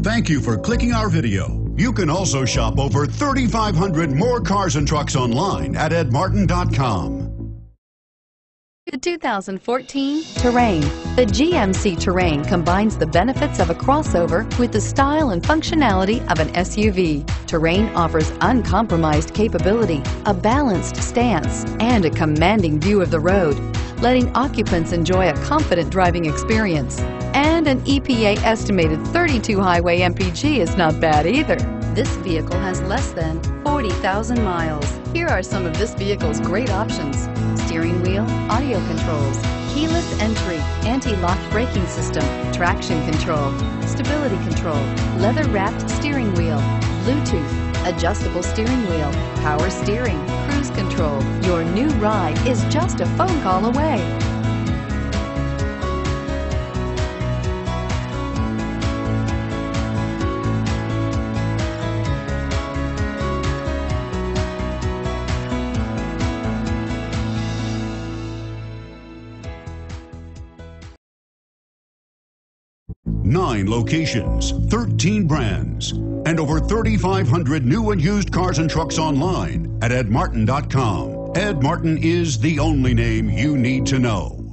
Thank you for clicking our video. You can also shop over 3,500 more cars and trucks online at edmartin.com. The 2014 Terrain. The GMC Terrain combines the benefits of a crossover with the style and functionality of an SUV. Terrain offers uncompromised capability, a balanced stance, and a commanding view of the road, letting occupants enjoy a confident driving experience. And an EPA estimated 32 highway MPG is not bad either. This vehicle has less than 40,000 miles. Here are some of this vehicle's great options steering wheel, audio controls, keyless entry, anti-lock braking system, traction control, stability control, leather-wrapped steering wheel, Bluetooth, adjustable steering wheel, power steering, cruise control. Your new ride is just a phone call away. Nine locations, 13 brands, and over 3,500 new and used cars and trucks online at edmartin.com. Ed Martin is the only name you need to know.